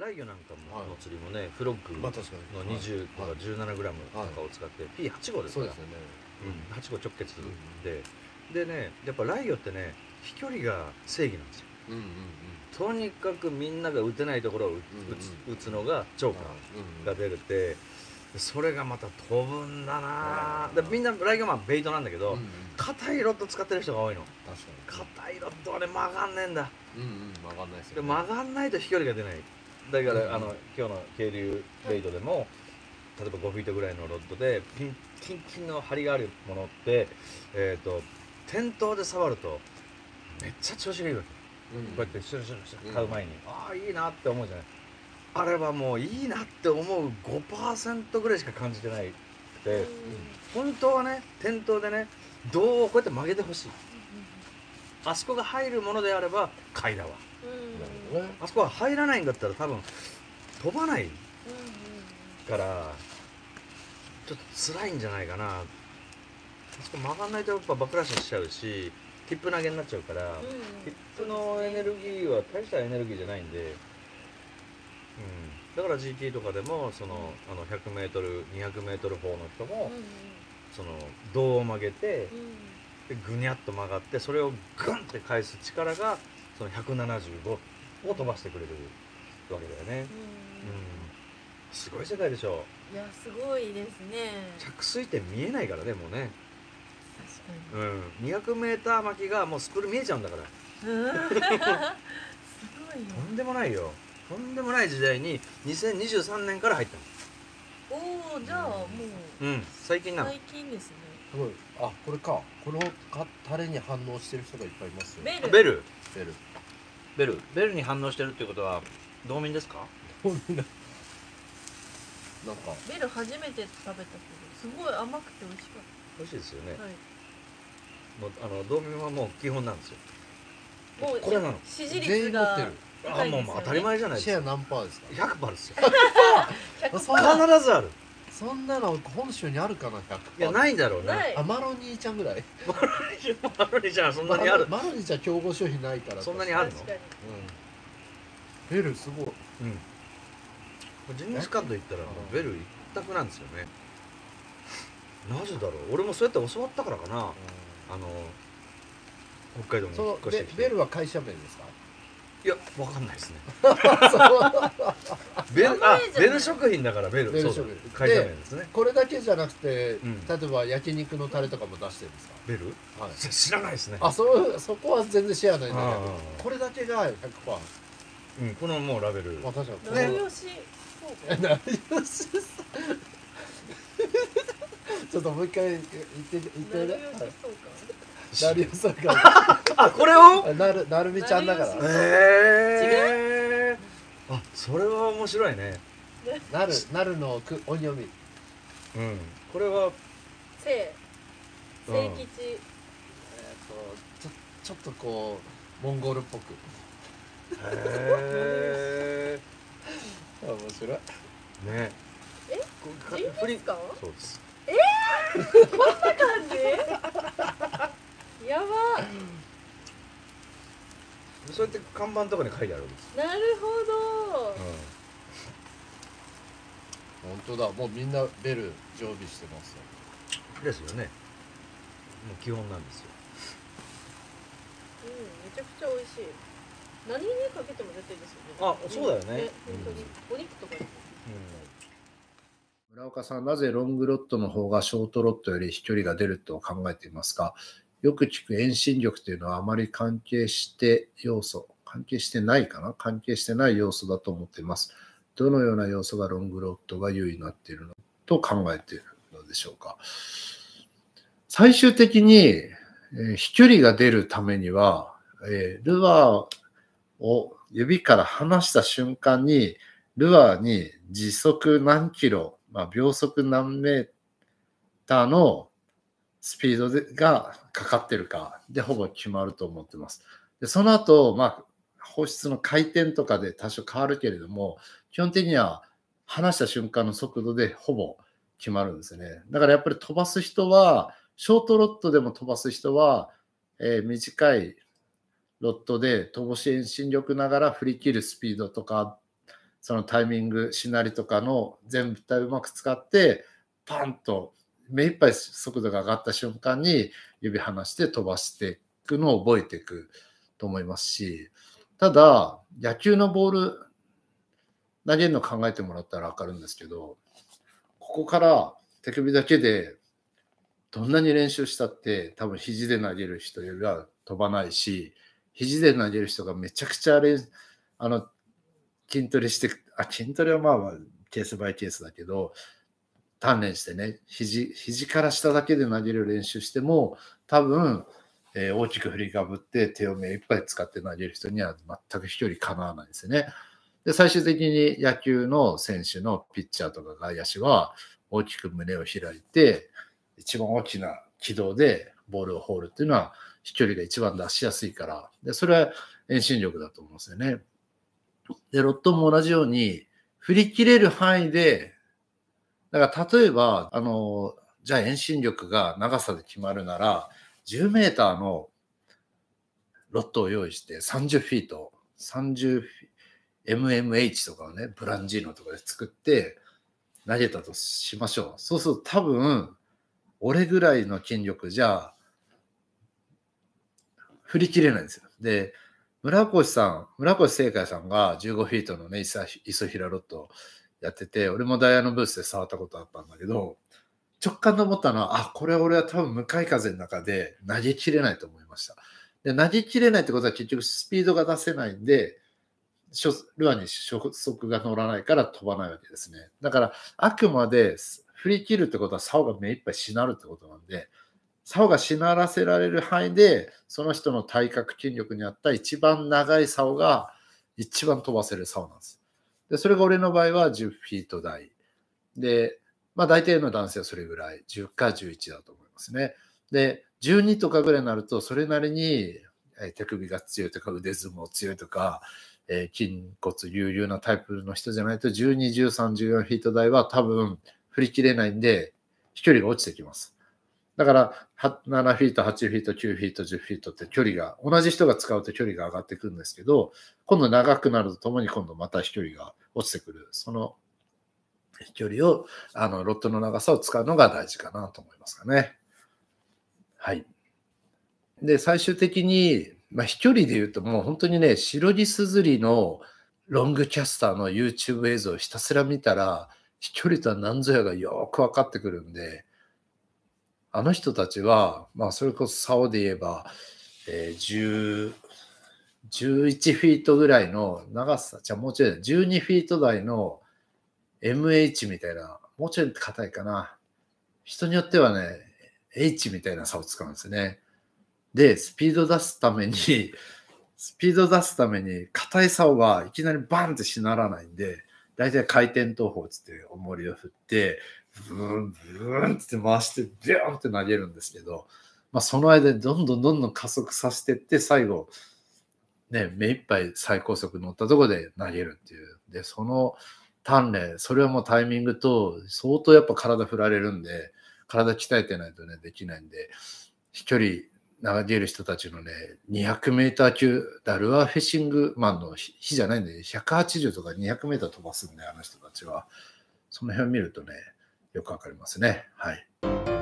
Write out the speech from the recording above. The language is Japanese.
ライギョなんかもはいの釣りもねフロッグのまあ確かに。20とかはい。17g とかを使って P8 号ですからそうですよね。うん、8号直結で、でねやっぱライギョってね飛距離が正義なんですよ。うんうんうん。とにかくみんなが打てないところを打つ打つのがチョーカうんーが出るってそれがまた飛ぶんだなでみんなライギョまあベイトなんだけど硬いロッド使ってる人が多いの。確か硬いロッドはね曲がんねえんだ。にうんうん曲がんないですでよね。曲がんないと飛距離が出ないだから、うんあの今日の渓流ベイトでも例えば5フィートぐらいのロッドでピンキンキンの張りがあるものってえっ、と店頭で触るとめっちゃ調子がいいわけ、うん。こうやってシュルシュルシュうん。ル買う前に、ああいいなって思うじゃない。あれはもういいなって思う5%ぐらいしか感じてないって本当はね店頭でねどうこうやって曲げてほしい。あそこが入るものであれば買いだわね。あそこは入らないんだったら多分飛ばないからちょっと辛いんじゃないかな。あそこ曲がんないとやっぱバックラッシュしちゃうしティップ投げになっちゃうから、ティップのエネルギーは大したエネルギーじゃないんで、うん、だから GT とかでもそのあの 100m200m 砲の人もその胴を曲げてでぐにゃっと曲がってそれをグンって返す力がその175を飛ばしてくれるわけだよね。うん。すごい世界でしょ。いやすごいですね。着水点見えないからねもうね、確かうん、200m 巻きがもうスプール見えちゃうんだから。にうん。すごいよ。とんでもないよとんでもない時代に2023年から入ったおおじゃあもうのうん。最近なの。最近ですね。すごい。あこれか。このかタレに反応してる人がいっぱいいますよ。ベル。あベル。ベルベルベルに反応してるっていうことは道民ですか？なんか。ベル初めて食べたけどすごい甘くて美味しかっ美味しいですよね。た、はい。もうあの道民はもう基本なんですよ。もうこれなの。支持全率が員持ってる。あもうもう当たり前じゃないですか。シェア何パーですか？100%ですよ100%そんな必ずあるそんなの本州にあるかな100%いやないだろうねあマロニーちゃんぐらい。マロニちゃんそんなにあるマロニーちゃん競合商品ないから。そんなにあるの？確かに。うん。ベルすごい。うん。ジンギスカンと言ったらもうベル一択なんですよね。なぜだろう？俺もそうやって教わったからかな。あの北海道にそ引っ越してきて。ベルは会社名ですか？いやわかんないですね。ベルあベル食品だからベルベル食品。会社名ですね。これだけじゃなくて、ん。例えば焼肉のタレとかも出してるんですか、ベル？はい、知らないですね。あそそこは全然シェアない。んだけあどあこれだけが100%うんこのもうラベル。まあ確かに。ちょっともう一回言って言って仲ね良しそうかなるよさんが。あこれを？あなるなるみちゃんだから。へえあそれは面白いね。なるなるのく音読み。うん。これは？聖うん。聖吉えっ、とちょちょっとこうモンゴルっぽく。へ 面白い。え？ねえジンギスカンそうです。感じ？やば。そうやって看板とかに書いてあるんですなるほど。本当だ。もうみんなベル常備してますよ。うんですよね。もう基本なんですよ。うんめちゃくちゃ美味しい。何にかけても絶対ですよね。あそうだよね。ね本当に。お肉とかにも。村岡さん、なぜロングロットの方がショートロットより飛距離が出ると考えていますか？よく聞く遠心力というのはあまり関係して要素、関係してないかな？関係してない要素だと思っています。どのような要素がロングロットが優位になっているのと考えているのでしょうか？最終的に、え飛距離が出るためには、えルアーを指から離した瞬間にルアーに時速何キロ、まあ、秒速何メーターのスピードでがかかってるかでほぼ決まると思ってます。でその後、まあ、放出の回転とかで多少変わるけれども、基本的には離した瞬間の速度でほぼ決まるんですね。だからやっぱり飛ばす人は、ショートロットでも飛ばす人は、えー短いロットで飛ばし遠心力ながら振り切るスピードとかそのタイミング、しなりとかの全部体うまく使って、パンと目いっぱい速度が上がった瞬間に指離して飛ばしていくのを覚えていくと思いますし、ただ、野球のボール投げるの考えてもらったら分かるんですけど、ここから手首だけでどんなに練習したって多分肘で投げる人よりは飛ばないし、肘で投げる人がめちゃくちゃ練あの筋トレして、あ、筋トレはまあまあケースバイケースだけど、鍛錬してね、肘、肘から下だけで投げる練習しても、多分、えー大きく振りかぶって手を目いっぱい使って投げる人には全く飛距離かなわないですよね。で、最終的に野球の選手のピッチャーとか外野手は大きく胸を開いて、一番大きな軌道でボールを放るっていうのは飛距離が一番出しやすいから、で、それは遠心力だと思うんですよね。で、ロットも同じように振り切れる範囲で、だから例えば、あの、じゃあ遠心力が長さで決まるなら、10メーターのロットを用意して30フィート、30 MMH とかをね、ブランジーノとかで作って投げたとしましょう。そうすると多分、俺ぐらいの筋力じゃ振り切れないんですよ。で、村越さん、村越正解さんが15フィートのね、イソイソヒラロットやってて、俺もダイヤのブースで触ったことあったんだけど、直感で思ったのは、あ、これ俺は多分向かい風の中で投げきれないと思いました。で、投げきれないってことは結局スピードが出せないんで、ルアーに初速が乗らないから飛ばないわけですね。だから、あくまで振り切るってことは竿が目いっぱいしなるってことなんで、竿がしならせられる範囲で、その人の体格筋力に合った一番長い竿が一番飛ばせる竿なんです。で、それが俺の場合は10フィート台。で、まあ大体の男性はそれぐらい、10か11だと思いますね。で、12とかぐらいになると、それなりに手首が強いとか腕相撲強いとか、えー筋骨隆々なタイプの人じゃないと12、13、14フィート台は多分振り切れないんで、飛距離が落ちてきます。だから、7フィート、8フィート、9フィート、10フィートって距離が、同じ人が使うと距離が上がってくるんですけど、今度長くなるとともに今度また飛距離が落ちてくる。その飛距離を、あの、ロットの長さを使うのが大事かなと思いますかね。はい。で、最終的に、まあ、飛距離で言うともう本当にね、シロギス釣りのロングキャスターの YouTube 映像をひたすら見たら、飛距離とは何ぞやがよく分かってくるんで、あの人たちは、まあ、それこそ竿で言えば、えー11フィートぐらいの長さ、じゃあもうちょい、12フィート台の MH みたいな、もうちょい硬いかな。人によってはね、H みたいな差を使うんですね。で、スピード出すために、スピード出すために、硬い竿がいきなりバンってしならないんで、だいたい回転投法つって重りを振って、ブーン、ブーンって回して、ビューンって投げるんですけど、まあ、その間にどんどんどんどん加速させてって、最後、ね、目いっぱい最高速乗ったところで投げるっていう。で、その鍛錬、それはもうタイミングと、相当やっぱ体振られるんで、体鍛えてないとね、できないんで、飛距離投げる人たちのね、200メーター級、ダルアーフィッシングマンの日じゃないんで、180とか200メーター飛ばすんで、あの人たちは。その辺を見るとね、よくわかりますね。はい。